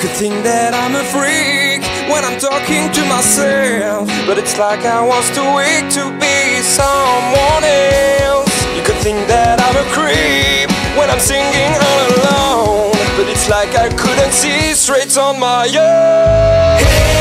could think that I'm a freak when I'm talking to myself. But it's like I was too weak to be someone else. You could think that I'm a creep when I'm singing all alone. But it's like I couldn't see straight on my own. Hey!